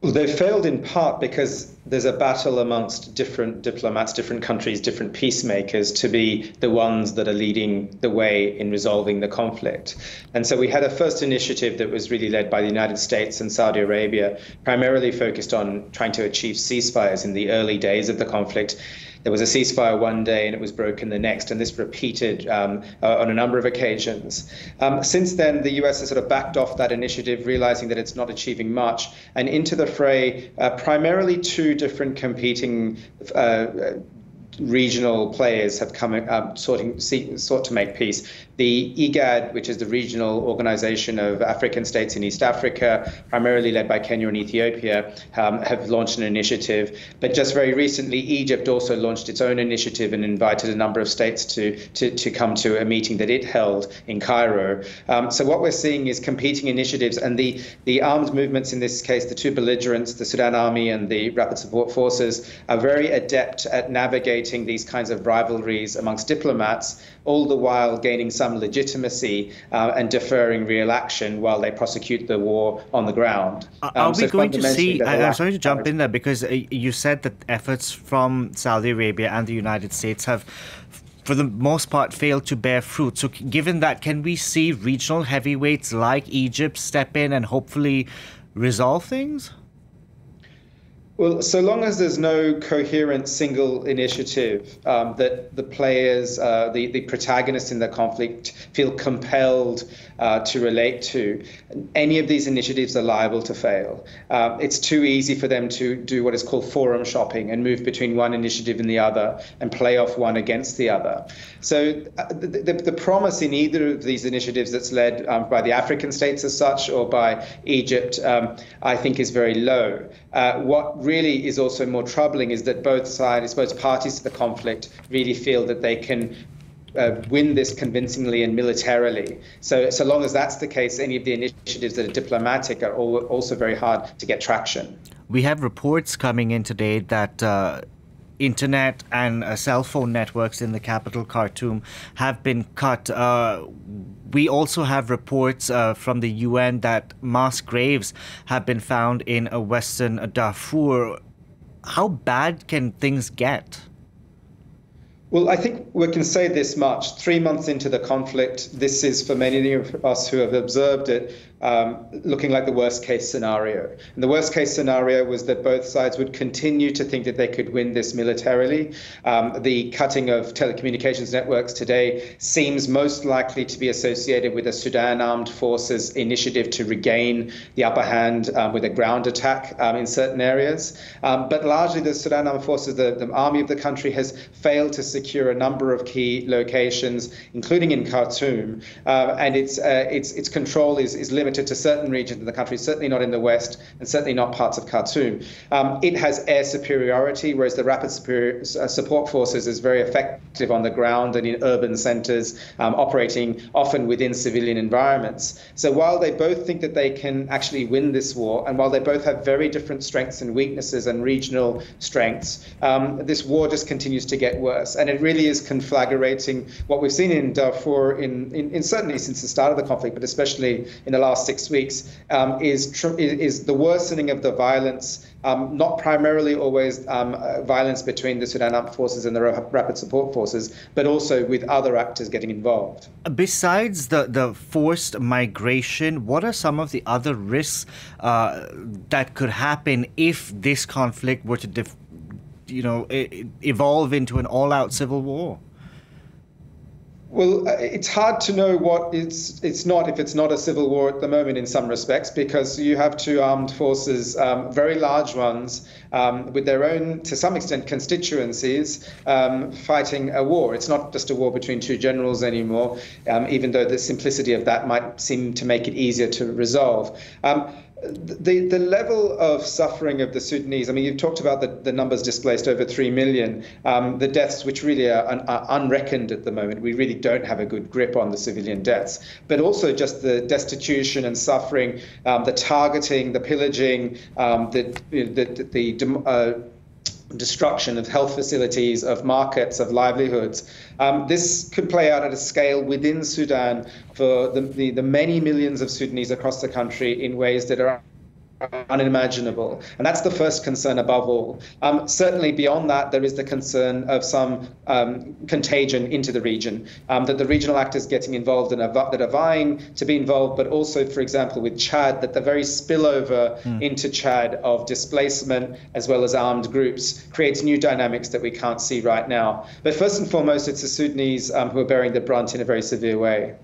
They failed in part because there's a battle amongst different diplomats, different countries, different peacemakers to be the ones that are leading the way in resolving the conflict. And so we had a first initiative that was really led by the United States and Saudi Arabia, primarily focused on trying to achieve ceasefires in the early days of the conflict there was a ceasefire one day and it was broken the next, and this repeated um, uh, on a number of occasions. Um, since then, the US has sort of backed off that initiative, realizing that it's not achieving much, and into the fray uh, primarily two different competing uh, regional players have come um, sorting, see, sought to make peace. The IGAD, which is the regional organization of African states in East Africa, primarily led by Kenya and Ethiopia, um, have launched an initiative. But just very recently, Egypt also launched its own initiative and invited a number of states to, to, to come to a meeting that it held in Cairo. Um, so what we're seeing is competing initiatives, and the, the armed movements in this case, the two belligerents, the Sudan Army and the Rapid Support Forces, are very adept at navigating these kinds of rivalries amongst diplomats, all the while gaining some some legitimacy uh, and deferring real action while they prosecute the war on the ground. Um, Are we so going to see? I, am sorry to jump in there because uh, you said that efforts from Saudi Arabia and the United States have for the most part failed to bear fruit. So, given that, can we see regional heavyweights like Egypt step in and hopefully resolve things? Well, so long as there's no coherent single initiative um, that the players, uh, the, the protagonists in the conflict feel compelled uh, to relate to, any of these initiatives are liable to fail. Uh, it's too easy for them to do what is called forum shopping and move between one initiative and the other and play off one against the other. So uh, the, the, the promise in either of these initiatives that's led um, by the African states as such or by Egypt, um, I think is very low. Uh, what really is also more troubling is that both sides, both parties to the conflict, really feel that they can uh, win this convincingly and militarily. So, so long as that's the case, any of the initiatives that are diplomatic are all, also very hard to get traction. We have reports coming in today that. Uh, internet and uh, cell phone networks in the capital Khartoum have been cut. Uh, we also have reports uh, from the UN that mass graves have been found in a western Darfur. How bad can things get? Well, I think we can say this much. Three months into the conflict, this is for many of us who have observed it um, looking like the worst case scenario. And the worst case scenario was that both sides would continue to think that they could win this militarily. Um, the cutting of telecommunications networks today seems most likely to be associated with a Sudan Armed Forces initiative to regain the upper hand um, with a ground attack um, in certain areas. Um, but largely, the Sudan Armed Forces, the, the army of the country, has failed to secure a number of key locations, including in Khartoum, uh, and its uh, its its control is is limited limited to certain regions of the country, certainly not in the west, and certainly not parts of Khartoum. Um, it has air superiority, whereas the Rapid superior, uh, Support Forces is very effective on the ground and in urban centres, um, operating often within civilian environments. So while they both think that they can actually win this war, and while they both have very different strengths and weaknesses and regional strengths, um, this war just continues to get worse. And it really is conflagrating what we've seen in Darfur, in, in, in certainly since the start of the conflict, but especially in the last six weeks um, is, tr- is the worsening of the violence, um, not primarily always um, uh, violence between the Sudan Armed Forces and the Rapid Support Forces, but also with other actors getting involved. Besides the, the forced migration, what are some of the other risks uh, that could happen if this conflict were to, def- you know, evolve into an all-out civil war? Well, uh, it's hard to know what it's it's not if it's not a civil war at the moment in some respects because you have two armed forces, um, very large ones, um, with their own, to some extent, constituencies um, fighting a war. It's not just a war between two generals anymore, um, even though the simplicity of that might seem to make it easier to resolve. The, the level of suffering of the Sudanese, I mean, you've talked about the, the numbers displaced over 3 million, um, the deaths, which really are, un, are, unreckoned at the moment. We really don't have a good grip on the civilian deaths, but also just the destitution and suffering, um, the targeting, the pillaging, um, the, the, the, the uh, destruction of health facilities, of markets, of livelihoods. Um, this could play out at a scale within Sudan for the, the, the, many millions of Sudanese across the country in ways that are unimaginable. And that's the first concern above all. Um, certainly, beyond that, there is the concern of some um, contagion into the region, um, that the regional actors getting involved and that are vying to be involved, but also, for example, with Chad, that the very spillover mm. into Chad of displacement as well as armed groups creates new dynamics that we can't see right now. But first and foremost, it's the Sudanese um, who are bearing the brunt in a very severe way.